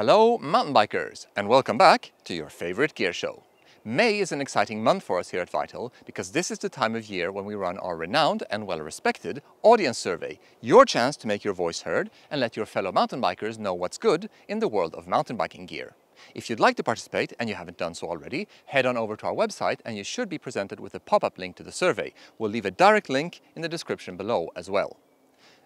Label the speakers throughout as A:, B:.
A: Hello mountain bikers and welcome back to your favorite gear show. May is an exciting month for us here at Vital because this is the time of year when we run our renowned and well-respected audience survey, your chance to make your voice heard and let your fellow mountain bikers know what's good in the world of mountain biking gear. If you'd like to participate and you haven't done so already, head on over to our website and you should be presented with a pop-up link to the survey. We'll leave a direct link in the description below as well.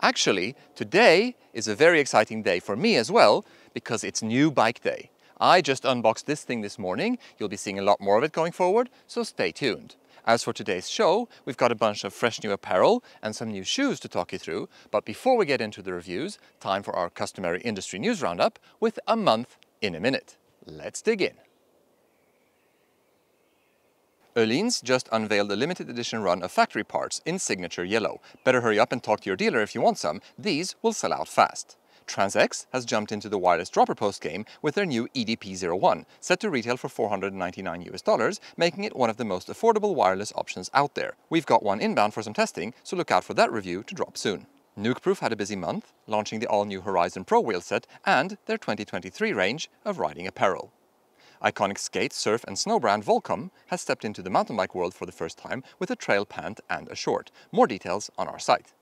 A: Actually, today is a very exciting day for me as well because it's new bike day. I just unboxed this thing this morning. You'll be seeing a lot more of it going forward, so stay tuned. As for today's show, we've got a bunch of fresh new apparel and some new shoes to talk you through. But before we get into the reviews, time for our customary industry news roundup with a month in a minute. Let's dig in. Öhlins just unveiled a limited edition run of factory parts in signature yellow. Better hurry up and talk to your dealer if you want some. These will sell out fast. TranzX has jumped into the wireless dropper post game with their new EDP-01, set to retail for 499 US dollars, making it one of the most affordable wireless options out there. We've got one inbound for some testing, so look out for that review to drop soon. Nukeproof had a busy month, launching the all-new Horizon Pro wheelset and their 2023 range of riding apparel. Iconic skate, surf and snow brand Volcom has stepped into the mountain bike world for the first time with a trail pant and a short. More details on our site.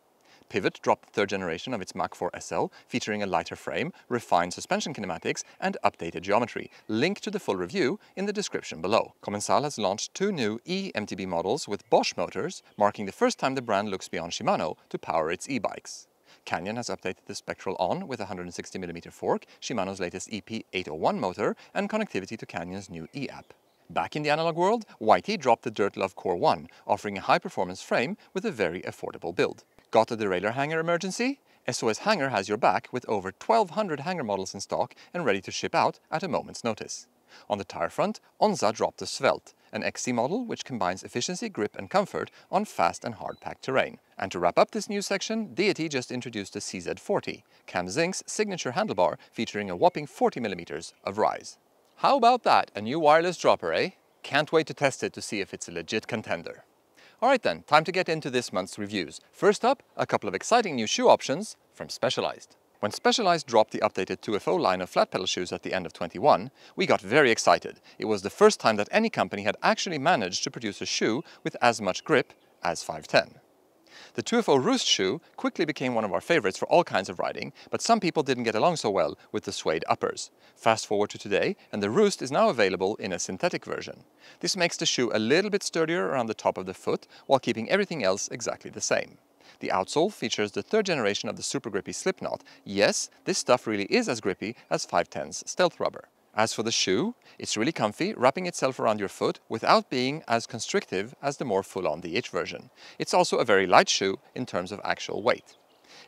A: Pivot dropped the third generation of its Mach 4 SL, featuring a lighter frame, refined suspension kinematics, and updated geometry. Link to the full review in the description below. Commencal has launched two new e-MTB models with Bosch motors, marking the first time the brand looks beyond Shimano to power its e-bikes. Canyon has updated the Spectral:ON with a 160mm fork, Shimano's latest EP801 motor, and connectivity to Canyon's new e-app. Back in the analog world, YT dropped the Dirtlove Core 1, offering a high-performance frame with a very affordable build. Got a derailleur hanger emergency? SOS Hanger has your back with over 1200 hanger models in stock and ready to ship out at a moment's notice. On the tire front, Onza dropped the Svelte, an XC model which combines efficiency, grip and comfort on fast and hard-packed terrain. And to wrap up this news section, Deity just introduced the CZ40, Cam Zink's signature handlebar featuring a whopping 40mm of rise. How about that, a new wireless dropper, eh? Can't wait to test it to see if it's a legit contender. Alright then, time to get into this month's reviews. First up, a couple of exciting new shoe options from Specialized. When Specialized dropped the updated 2FO line of flat pedal shoes at the end of 21, we got very excited. It was the first time that any company had actually managed to produce a shoe with as much grip as 510. The 2FO Roost shoe quickly became one of our favorites for all kinds of riding, but some people didn't get along so well with the suede uppers. Fast forward to today, and the Roost is now available in a synthetic version. This makes the shoe a little bit sturdier around the top of the foot, while keeping everything else exactly the same. The outsole features the third generation of the super grippy SlipNot. Yes, this stuff really is as grippy as 510's stealth rubber. As for the shoe, it's really comfy, wrapping itself around your foot without being as constrictive as the more full-on DH version. It's also a very light shoe in terms of actual weight.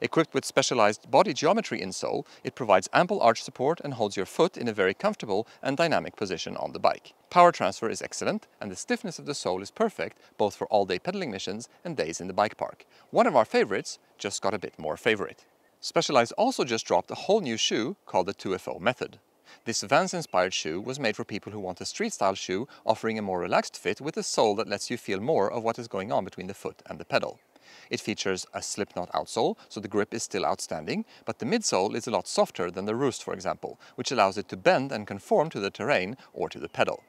A: Equipped with specialized body geometry insole, it provides ample arch support and holds your foot in a very comfortable and dynamic position on the bike. Power transfer is excellent and the stiffness of the sole is perfect both for all-day pedaling missions and days in the bike park. One of our favorites just got a bit more favorite. Specialized also just dropped a whole new shoe called the 2FO Method. This Vans-inspired shoe was made for people who want a street-style shoe offering a more relaxed fit with a sole that lets you feel more of what is going on between the foot and the pedal. It features a SlipNot outsole, so the grip is still outstanding, but the midsole is a lot softer than the Roost, for example, which allows it to bend and conform to the terrain or to the pedal.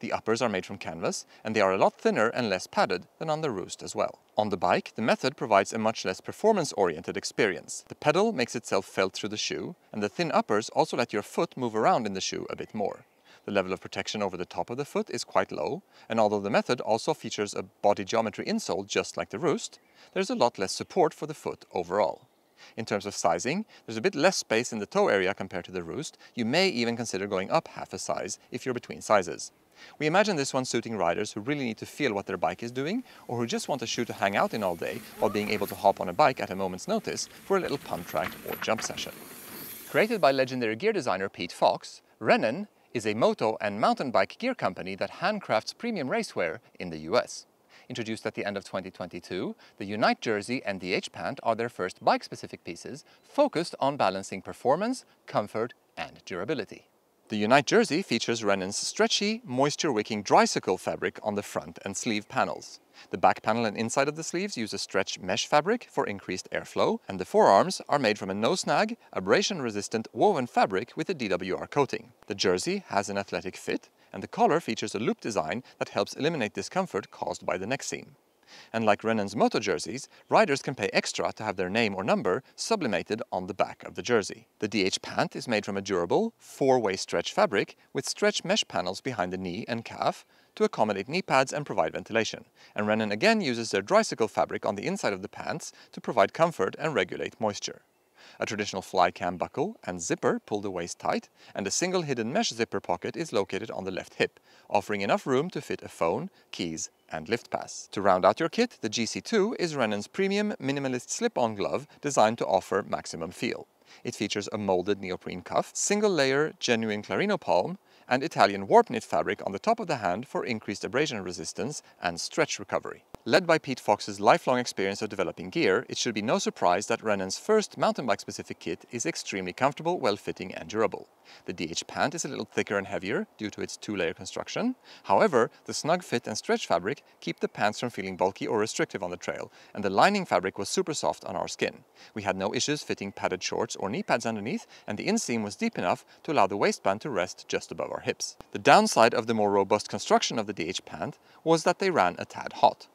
A: The uppers are made from canvas, and they are a lot thinner and less padded than on the Roost as well. On the bike, the method provides a much less performance-oriented experience. The pedal makes itself felt through the shoe, and the thin uppers also let your foot move around in the shoe a bit more. The level of protection over the top of the foot is quite low, and although the method also features a body geometry insole just like the Roost, there's a lot less support for the foot overall. In terms of sizing, there's a bit less space in the toe area compared to the Roost. You may even consider going up half a size if you're between sizes. We imagine this one suiting riders who really need to feel what their bike is doing or who just want a shoe to hang out in all day while being able to hop on a bike at a moment's notice for a little pump track or jump session. Created by legendary gear designer Pete Fox, Renen is a moto and mountain bike gear company that handcrafts premium racewear in the US. Introduced at the end of 2022, the Unite jersey and the H-Pant are their first bike-specific pieces focused on balancing performance, comfort and durability. The Unite jersey features Renen's stretchy, moisture-wicking Drycicle fabric on the front and sleeve panels. The back panel and inside of the sleeves use a stretch mesh fabric for increased airflow, and the forearms are made from a no-snag, abrasion-resistant woven fabric with a DWR coating. The jersey has an athletic fit, and the collar features a loop design that helps eliminate discomfort caused by the neck seam. And like Renen's Moto jerseys, riders can pay extra to have their name or number sublimated on the back of the jersey. The DH pant is made from a durable, four-way stretch fabric with stretch mesh panels behind the knee and calf to accommodate knee pads and provide ventilation. And Renen again uses their Drycicle fabric on the inside of the pants to provide comfort and regulate moisture. A traditional fly cam buckle and zipper pull the waist tight, and a single hidden mesh zipper pocket is located on the left hip, offering enough room to fit a phone, keys, and lift pass. To round out your kit, the GC2 is Renen's premium minimalist slip-on glove designed to offer maximum feel. It features a molded neoprene cuff, single-layer genuine Clarino palm, and Italian warp knit fabric on the top of the hand for increased abrasion resistance and stretch recovery. Led by Pete Fox's lifelong experience of developing gear, it should be no surprise that Renen's first mountain bike specific kit is extremely comfortable, well-fitting and durable. The DH pant is a little thicker and heavier due to its two-layer construction. However, the snug fit and stretch fabric keep the pants from feeling bulky or restrictive on the trail, and the lining fabric was super soft on our skin. We had no issues fitting padded shorts or knee pads underneath, and the inseam was deep enough to allow the waistband to rest just above our hips. The downside of the more robust construction of the DH pant was that they ran a tad hot.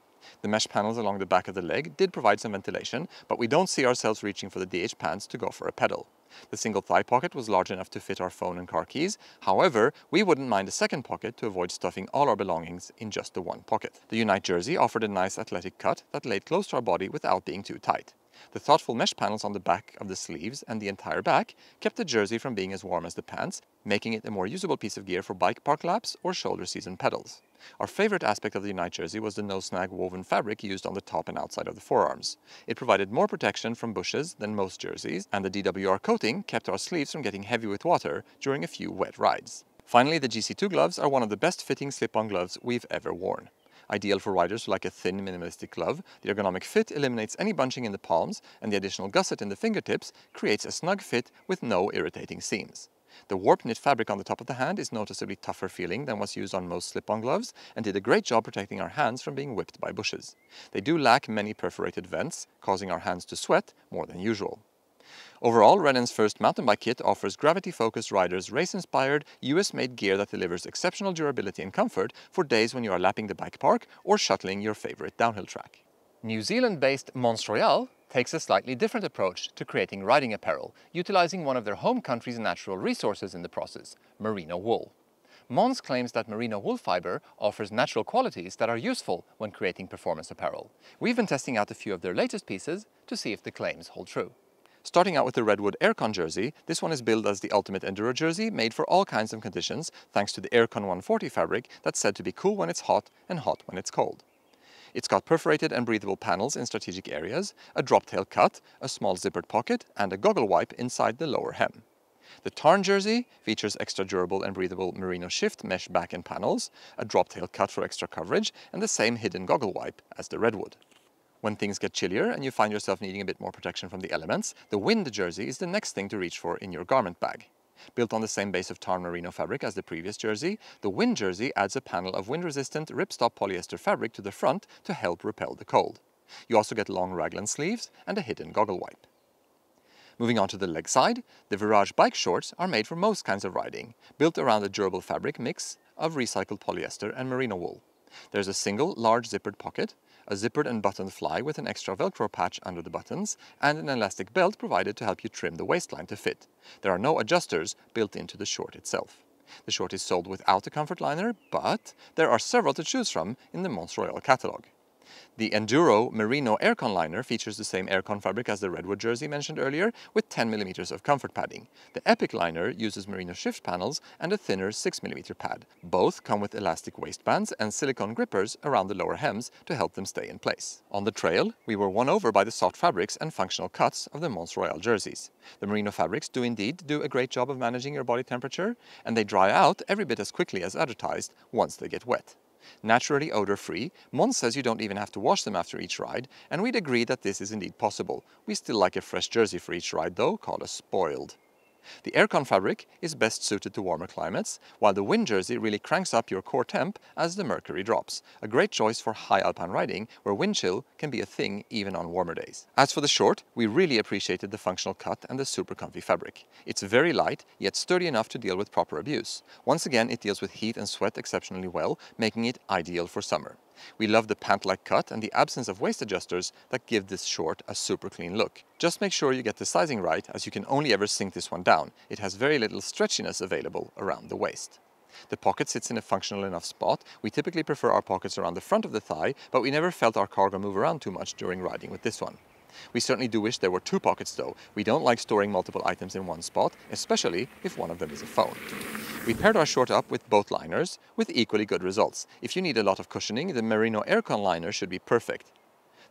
A: The mesh panels along the back of the leg did provide some ventilation, but we don't see ourselves reaching for the DH pants to go for a pedal. The single thigh pocket was large enough to fit our phone and car keys. However, we wouldn't mind a second pocket to avoid stuffing all our belongings in just the one pocket. The Unite jersey offered a nice athletic cut that laid close to our body without being too tight. The thoughtful mesh panels on the back of the sleeves and the entire back kept the jersey from being as warm as the pants, making it a more usable piece of gear for bike park laps or shoulder season pedals. Our favorite aspect of the Unite jersey was the no-snag woven fabric used on the top and outside of the forearms. It provided more protection from bushes than most jerseys, and the DWR coating kept our sleeves from getting heavy with water during a few wet rides. Finally, the GC2 gloves are one of the best fitting slip-on gloves we've ever worn. Ideal for riders who like a thin, minimalistic glove, the ergonomic fit eliminates any bunching in the palms, and the additional gusset in the fingertips creates a snug fit with no irritating seams. The warp knit fabric on the top of the hand is noticeably tougher feeling than what's used on most slip-on gloves and did a great job protecting our hands from being whipped by bushes. They do lack many perforated vents, causing our hands to sweat more than usual. Overall, Renen's first mountain bike kit offers gravity-focused riders race-inspired, US-made gear that delivers exceptional durability and comfort for days when you are lapping the bike park or shuttling your favorite downhill track. New Zealand-based Mons Royale takes a slightly different approach to creating riding apparel, utilizing one of their home country's natural resources in the process, merino wool. Mons claims that merino wool fiber offers natural qualities that are useful when creating performance apparel. We've been testing out a few of their latest pieces to see if the claims hold true. Starting out with the Redwood Aircon jersey, this one is billed as the ultimate enduro jersey made for all kinds of conditions thanks to the Aircon 140 fabric that's said to be cool when it's hot and hot when it's cold. It's got perforated and breathable panels in strategic areas, a drop tail cut, a small zippered pocket and a goggle wipe inside the lower hem. The Tarn jersey features extra durable and breathable merino shift mesh back and panels, a drop tail cut for extra coverage and the same hidden goggle wipe as the Redwood. When things get chillier and you find yourself needing a bit more protection from the elements, the wind jersey is the next thing to reach for in your garment bag. Built on the same base of Tarn merino fabric as the previous jersey, the wind jersey adds a panel of wind-resistant ripstop polyester fabric to the front to help repel the cold. You also get long raglan sleeves and a hidden goggle wipe. Moving on to the leg side, the Virage bike shorts are made for most kinds of riding, built around a durable fabric mix of recycled polyester and merino wool. There's a single large zippered pocket, a zippered and buttoned fly with an extra velcro patch under the buttons, and an elastic belt provided to help you trim the waistline to fit. There are no adjusters built into the short itself. The short is sold without a comfort liner, but there are several to choose from in the Mons Royale catalogue. The Enduro Merino Aircon liner features the same Aircon fabric as the Redwood jersey mentioned earlier, with 10mm of comfort padding. The Epic liner uses merino shift panels and a thinner 6mm pad. Both come with elastic waistbands and silicone grippers around the lower hems to help them stay in place. On the trail, we were won over by the soft fabrics and functional cuts of the Mons Royale jerseys. The merino fabrics do indeed do a great job of managing your body temperature, and they dry out every bit as quickly as advertised once they get wet. Naturally odor-free, Mons says you don't even have to wash them after each ride, and we'd agree that this is indeed possible. We still like a fresh jersey for each ride though, call us spoiled. The Aircon fabric is best suited to warmer climates, while the wind jersey really cranks up your core temp as the mercury drops. A great choice for high alpine riding, where wind chill can be a thing even on warmer days. As for the short, we really appreciated the functional cut and the super comfy fabric. It's very light, yet sturdy enough to deal with proper abuse. Once again, it deals with heat and sweat exceptionally well, making it ideal for summer. We love the pant-like cut and the absence of waist adjusters that give this short a super clean look. Just make sure you get the sizing right as you can only ever sink this one down. It has very little stretchiness available around the waist. The pocket sits in a functional enough spot. We typically prefer our pockets around the front of the thigh, but we never felt our cargo move around too much during riding with this one. We certainly do wish there were two pockets though. We don't like storing multiple items in one spot, especially if one of them is a phone. We paired our short up with both liners, with equally good results. If you need a lot of cushioning, the Merino Aircon liner should be perfect.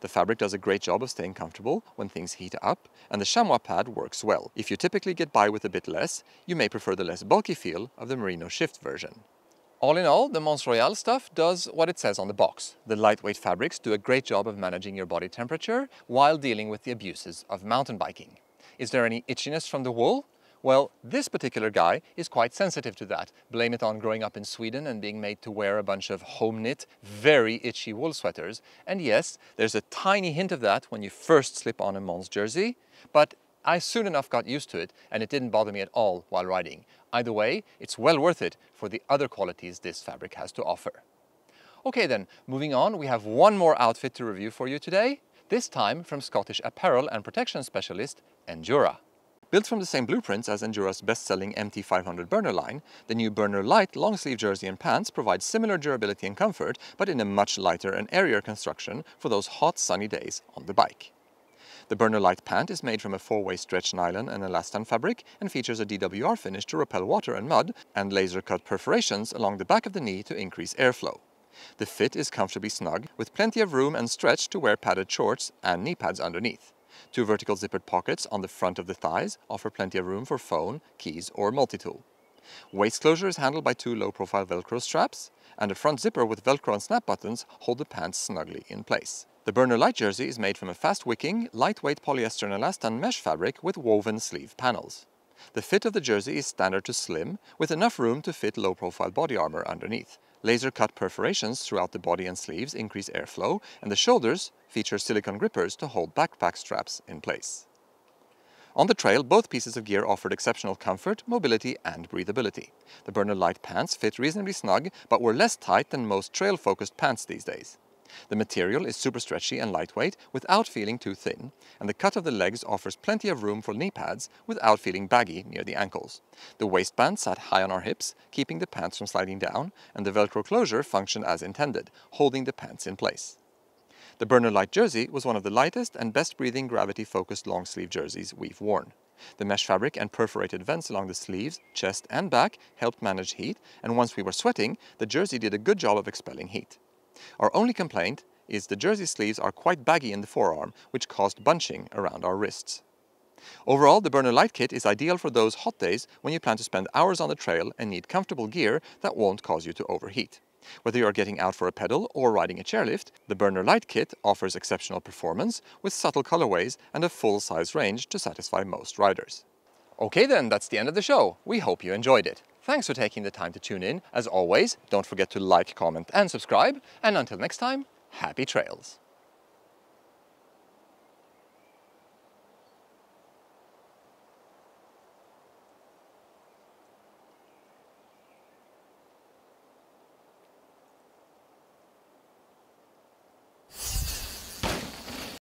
A: The fabric does a great job of staying comfortable when things heat up, and the chamois pad works well. If you typically get by with a bit less, you may prefer the less bulky feel of the Merino Shift version. All in all, the Mons Royale stuff does what it says on the box. The lightweight fabrics do a great job of managing your body temperature while dealing with the abuses of mountain biking. Is there any itchiness from the wool? Well, this particular guy is quite sensitive to that. Blame it on growing up in Sweden and being made to wear a bunch of home knit, very itchy wool sweaters. And yes, there's a tiny hint of that when you first slip on a Mons jersey, but I soon enough got used to it and it didn't bother me at all while riding. Either way, it's well worth it for the other qualities this fabric has to offer. Okay then, moving on, we have one more outfit to review for you today, this time from Scottish apparel and protection specialist Endura. Built from the same blueprints as Endura's best-selling MT500 burner line, the new Burner Lite long-sleeve jersey and pants provide similar durability and comfort, but in a much lighter and airier construction for those hot sunny days on the bike. The Burner Lite pant is made from a four-way stretch nylon and elastan fabric and features a DWR finish to repel water and mud and laser-cut perforations along the back of the knee to increase airflow. The fit is comfortably snug, with plenty of room and stretch to wear padded shorts and knee pads underneath. Two vertical zippered pockets on the front of the thighs offer plenty of room for phone, keys or multi-tool. Waist closure is handled by two low-profile Velcro straps, and a front zipper with Velcro and snap buttons hold the pants snugly in place. The Burner Lite jersey is made from a fast-wicking, lightweight polyester and elastan mesh fabric with woven sleeve panels. The fit of the jersey is standard to slim, with enough room to fit low-profile body armor underneath. Laser-cut perforations throughout the body and sleeves increase airflow, and the shoulders feature silicone grippers to hold backpack straps in place. On the trail, both pieces of gear offered exceptional comfort, mobility and breathability. The Burner Lite pants fit reasonably snug, but were less tight than most trail-focused pants these days. The material is super stretchy and lightweight without feeling too thin, and the cut of the legs offers plenty of room for knee pads without feeling baggy near the ankles. The waistband sat high on our hips, keeping the pants from sliding down, and the Velcro closure functioned as intended, holding the pants in place. The Burner Lite jersey was one of the lightest and best breathing gravity-focused long-sleeve jerseys we've worn. The mesh fabric and perforated vents along the sleeves, chest and back helped manage heat, and once we were sweating, the jersey did a good job of expelling heat. Our only complaint is the jersey sleeves are quite baggy in the forearm, which caused bunching around our wrists. Overall, the Burner Lite kit is ideal for those hot days when you plan to spend hours on the trail and need comfortable gear that won't cause you to overheat. Whether you are getting out for a pedal or riding a chairlift, the Burner Lite kit offers exceptional performance with subtle colorways and a full-size range to satisfy most riders. Okay then, that's the end of the show. We hope you enjoyed it. Thanks for taking the time to tune in. As always, don't forget to like, comment and subscribe. And until next time, happy trails.